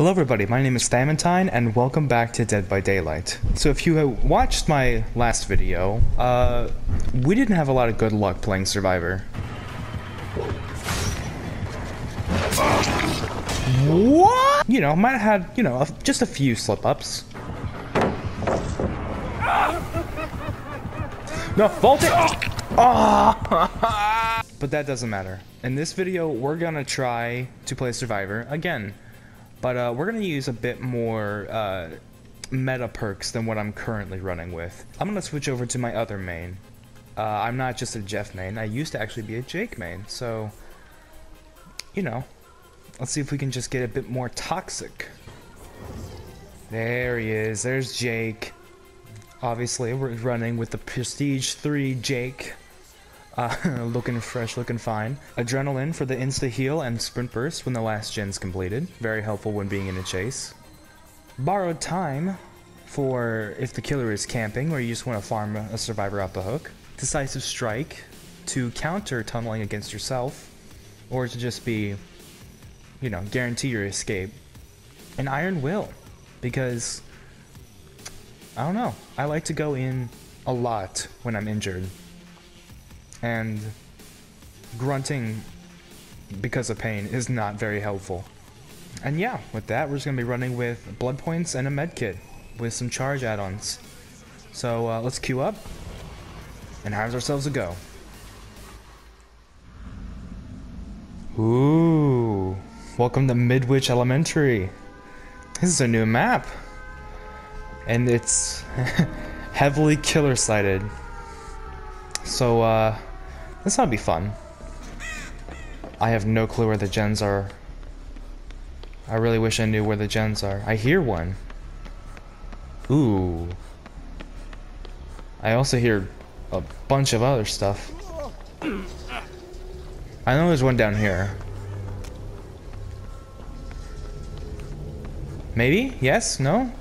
Hello everybody, my name is Thamontine and welcome back to Dead by Daylight. So if you have watched my last video, uh, we didn't have a lot of good luck playing Survivor. What? You know, might have had, you know, a, just a few slip-ups. No, vault it! Oh! but that doesn't matter. In this video, we're gonna try to play Survivor again. But uh, we're going to use a bit more uh, meta perks than what I'm currently running with. I'm going to switch over to my other main. Uh, I'm not just a Jeff main. I used to actually be a Jake main. So, you know, let's see if we can just get a bit more toxic. There he is. There's Jake. Obviously, we're running with the Prestige 3 Jake. Uh, looking fresh, looking fine. Adrenaline for the insta heal and sprint burst when the last gen's completed. Very helpful when being in a chase. Borrowed time for if the killer is camping or you just want to farm a survivor out the hook. Decisive strike to counter tunneling against yourself or to just be, you know, guarantee your escape. And Iron Will because I don't know. I like to go in a lot when I'm injured and grunting because of pain is not very helpful. And yeah, with that, we're just going to be running with blood points and a med kit with some charge add-ons. So uh, let's queue up and have ourselves a go. Ooh, welcome to Midwich Elementary. This is a new map. And it's heavily killer sighted. So, uh, this ought to be fun. I have no clue where the gens are. I really wish I knew where the gens are. I hear one. Ooh. I also hear a bunch of other stuff. I know there's one down here. Maybe? Yes? No?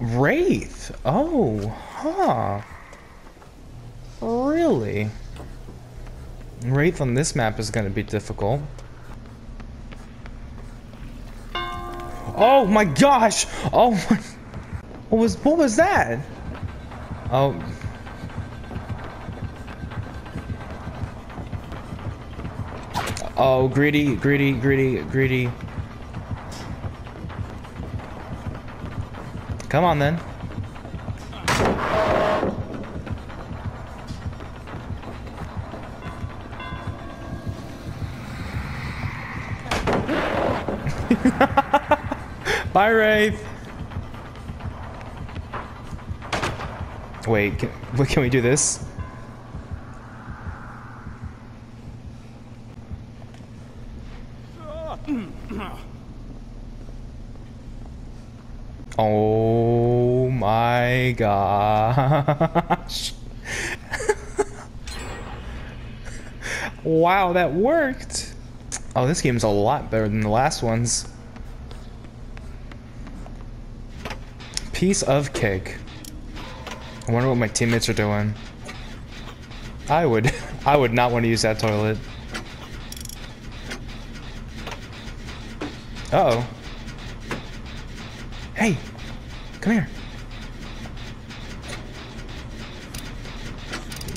Wraith! Oh, huh. Really? Wraith on this map is going to be difficult. Oh my gosh! Oh my... What was, what was that? Oh... Oh, greedy, greedy, greedy, greedy. Come on then. Bye, Wraith. Wait, can, can we do this? Oh my gosh. wow, that worked. Oh, this game's a lot better than the last ones. Piece of cake. I wonder what my teammates are doing. I would, I would not want to use that toilet. Uh oh Hey, come here.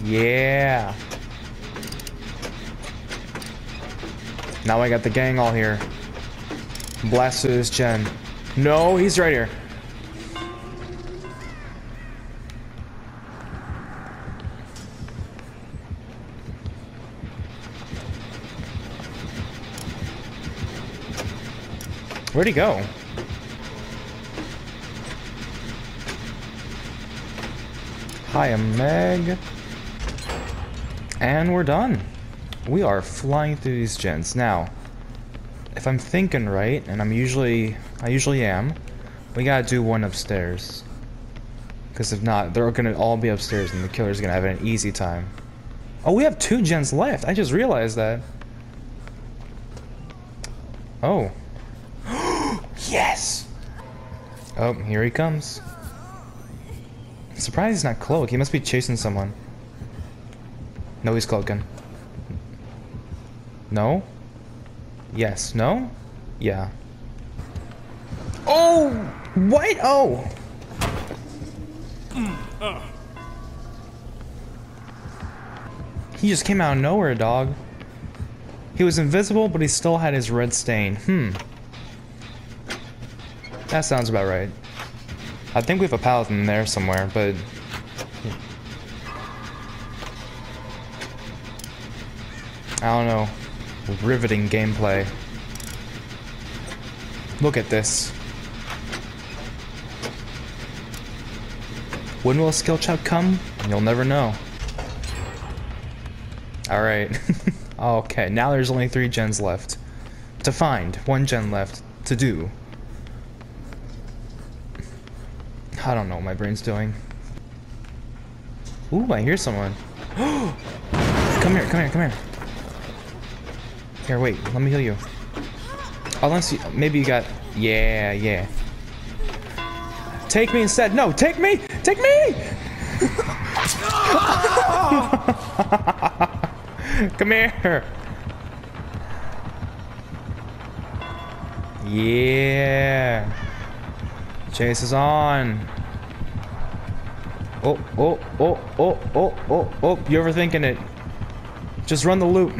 Yeah. Now I got the gang all here. Blast this gen. No, he's right here. Where'd he go? Hi, I'm Meg. And we're done. We are flying through these gens. Now, if I'm thinking right, and I'm usually, I usually am, we gotta do one upstairs. Because if not, they're gonna all be upstairs and the killer's gonna have an easy time. Oh, we have two gens left. I just realized that. Oh. Yes! Oh, here he comes. I'm surprised he's not cloak. He must be chasing someone. No, he's cloaking. No? Yes. No? Yeah. Oh! What? Oh! He just came out of nowhere, dog. He was invisible, but he still had his red stain. Hmm. That sounds about right. I think we have a paladin there somewhere, but... I don't know. Riveting gameplay. Look at this. When will a skill check come? You'll never know. Alright. okay, now there's only three gens left. To find. One gen left. To do. I don't know what my brain's doing. Ooh, I hear someone. come here, come here, come here. Here, wait, let me heal you. Unless you, maybe you got, yeah, yeah. Take me instead. No, take me, take me! come here. Yeah. Chase is on. Oh, oh, oh, oh, oh, oh, oh, you're overthinking it. Just run the loop.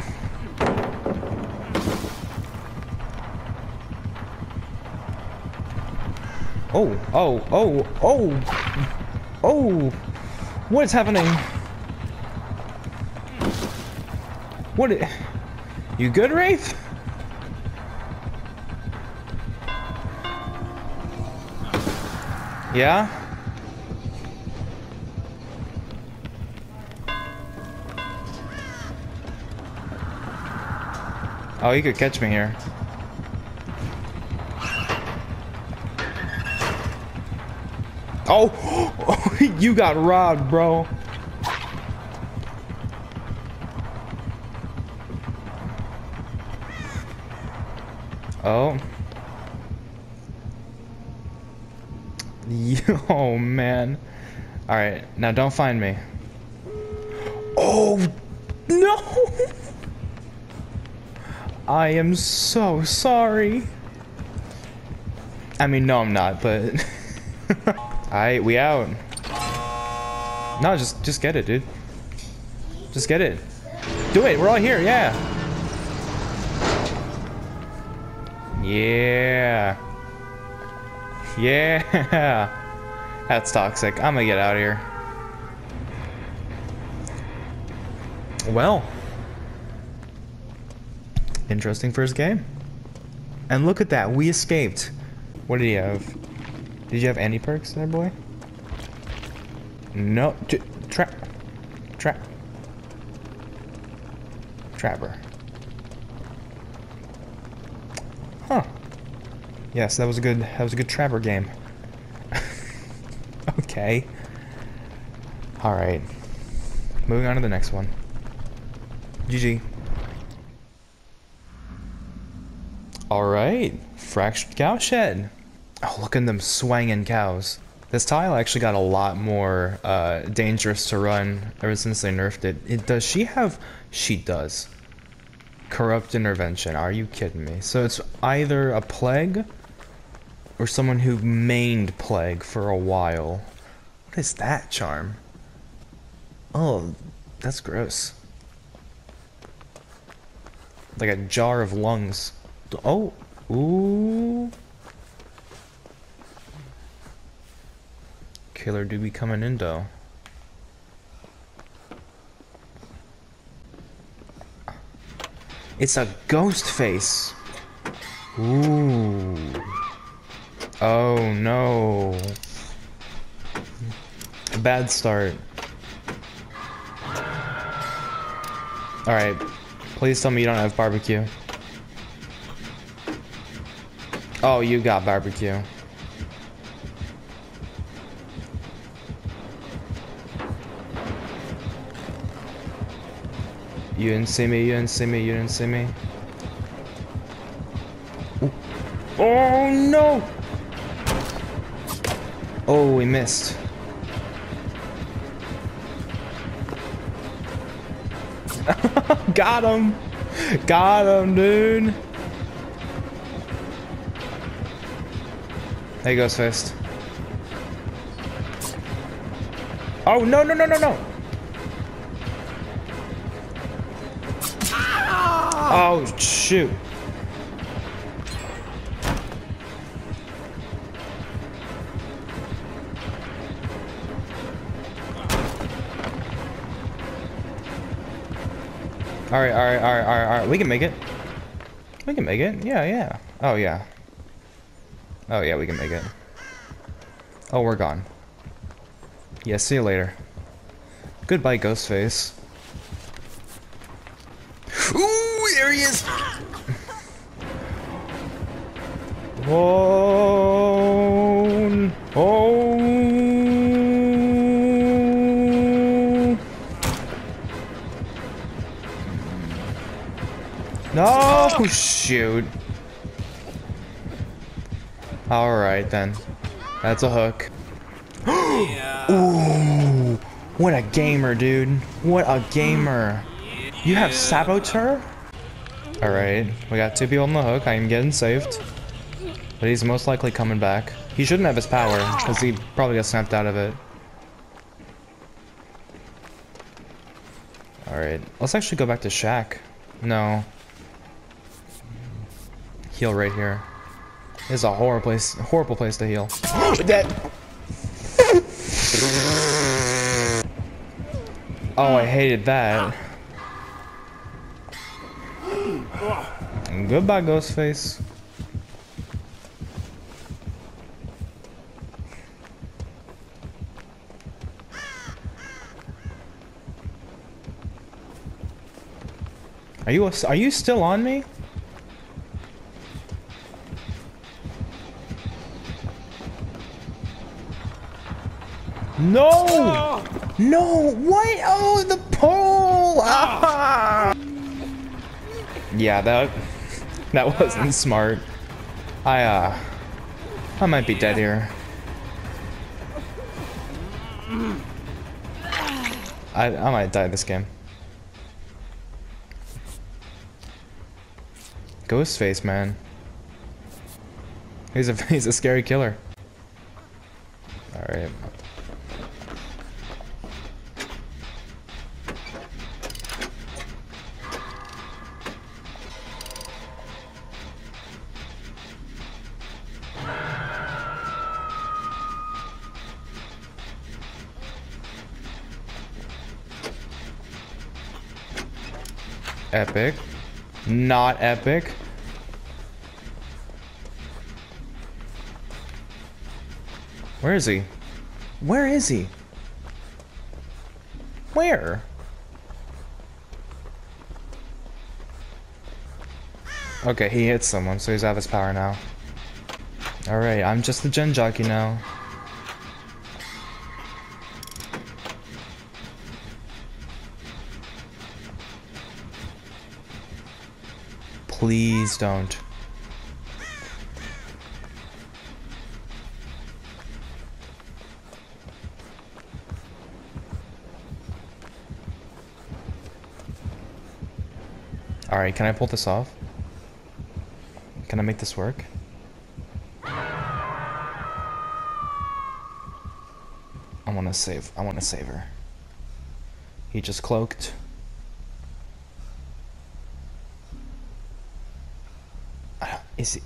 Oh, oh, oh, oh, oh, what is happening? What? You good, Wraith? Yeah? Oh, you could catch me here. Oh, you got robbed, bro. Oh. Oh, man. Alright, now don't find me. Oh, no! I am so sorry. I mean, no, I'm not, but... Alright, we out. No, just just get it, dude. Just get it. Do it, we're all here, yeah. Yeah. Yeah. That's toxic. I'm gonna get out of here. Well. Interesting first game. And look at that, we escaped. What did he have? Did you have any perks there, boy? No. Trap. Trap. Trapper. Huh. Yes, that was a good that was a good trapper game. okay. Alright. Moving on to the next one. GG. Alright. Fractured cowshed. Oh, look at them swanging cows. This tile actually got a lot more uh, dangerous to run ever since they nerfed it. it. Does she have? She does. Corrupt intervention. Are you kidding me? So it's either a plague or someone who mained plague for a while. What is that charm? Oh, that's gross. Like a jar of lungs. Oh, ooh. Do be coming in though. It's a ghost face. Ooh. Oh no. A bad start. Alright. Please tell me you don't have barbecue. Oh, you got barbecue. You didn't see me, you didn't see me, you didn't see me. Oh no! Oh, we missed. Got him! Got him, dude! There you go, Fist. Oh, no, no, no, no, no! Oh, shoot. Alright, alright, alright, alright, alright. We can make it. We can make it. Yeah, yeah. Oh, yeah. Oh, yeah, we can make it. Oh, we're gone. Yeah, see you later. Goodbye, Ghostface. Ooh, there he is! Oh, oh. No, shoot. Alright then. That's a hook. Ooh, what a gamer, dude. What a gamer. You have Saboteur? Alright, we got two people on the hook. I am getting saved. But he's most likely coming back. He shouldn't have his power, because he probably got snapped out of it. Alright, let's actually go back to Shack. No. Heal right here. This is a horrible place, horrible place to heal. that. Oh, I hated that. Goodbye, Ghostface. Are you are you still on me? No! No! What? Oh, the pole! Ah! Yeah, that that wasn't smart. I uh, I might be dead here. I I might die this game. Ghostface, man. He's a he's a scary killer. All Epic. Not epic. Where is he? Where is he? Where? Okay, he hit someone, so he's out of his power now. Alright, I'm just the gen jockey now. Please don't. Alright, can I pull this off? Can I make this work? I want to save. I want to save her. He just cloaked. Is he...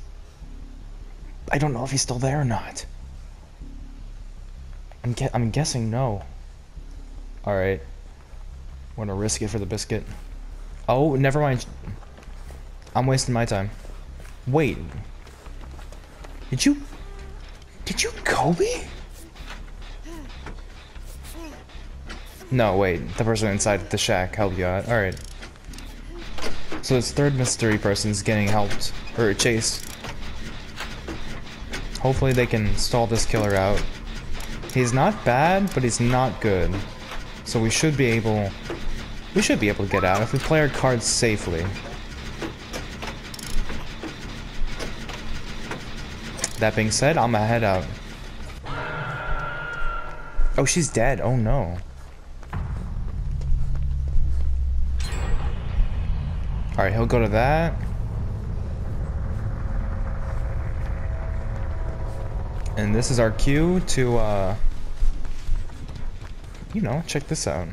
I don't know if he's still there or not. I'm, ge I'm guessing no. Alright. I'm gonna risk it for the biscuit. Oh, never mind. I'm wasting my time. Wait. Did you... Did you Kobe? No, wait. The person inside the shack helped you out. Alright. So this third mystery person's getting helped. Or chase. Hopefully they can stall this killer out. He's not bad, but he's not good. So we should be able... We should be able to get out if we play our cards safely. That being said, I'm gonna head out. Oh, she's dead. Oh no. Alright, he'll go to that. And this is our cue to, uh, you know, check this out.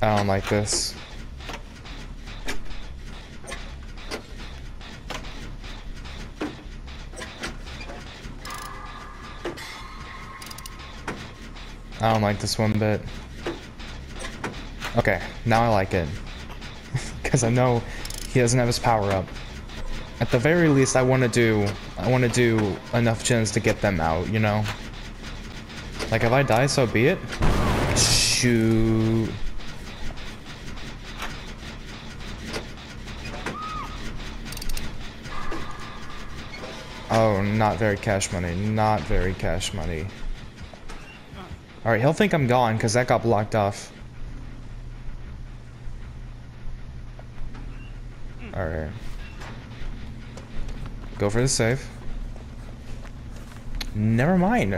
I don't like this. I don't like this one bit. Okay, now I like it. Because I know he doesn't have his power up. At the very least, I want to do... I want to do enough gens to get them out, you know? Like, if I die, so be it. Shoot. Oh, not very cash money. Not very cash money. Alright, he'll think I'm gone because that got blocked off. Alright. Go for the save. Never mind.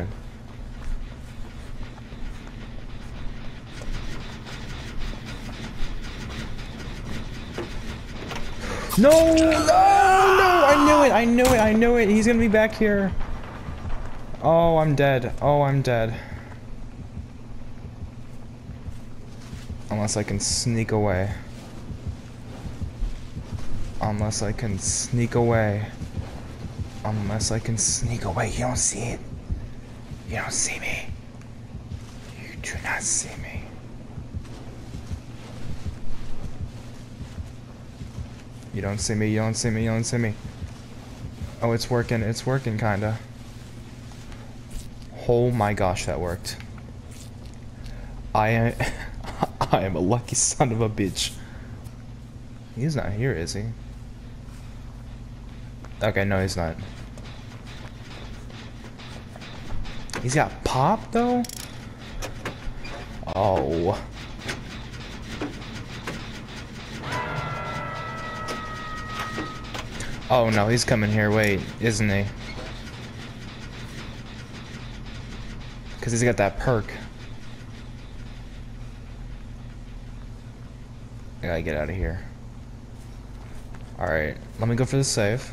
No, no, no! I knew it, I knew it, I knew it. He's gonna be back here. Oh, I'm dead. Oh, I'm dead. Unless I can sneak away. Unless I can sneak away. Unless I can sneak away. You don't see it. You don't see me. You do not see me. You don't see me, you don't see me, you don't see me. Oh, it's working, it's working, kinda. Oh my gosh, that worked. I am, I am a lucky son of a bitch. He's not here, is he? Okay, no, he's not. He's got pop, though? Oh. Oh no, he's coming here, wait, isn't he? Because he's got that perk. I gotta get out of here. Alright, let me go for the save.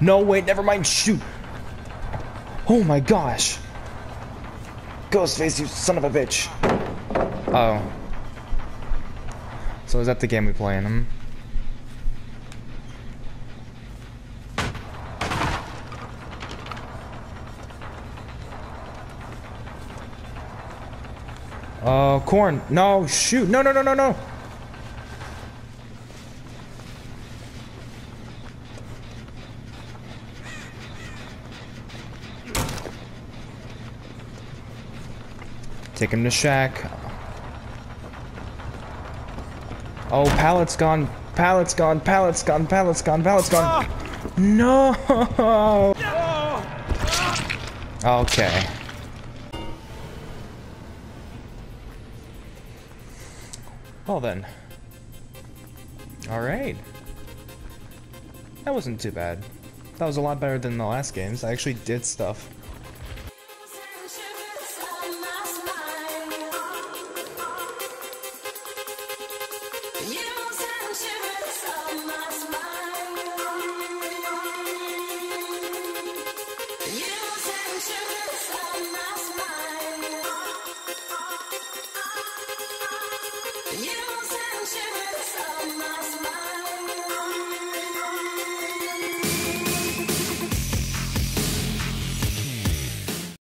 No, wait, never mind, shoot! Oh my gosh! Ghostface, you son of a bitch! Oh. So is that the game we play in him? Oh, corn. No, shoot. No, no, no, no, no. Take him to Shack. Oh, pallet's gone. Pallet's gone. Pallet's gone. Pallet's gone. Pallet's gone. No. Okay. Well then. Alright. That wasn't too bad. That was a lot better than the last games. I actually did stuff.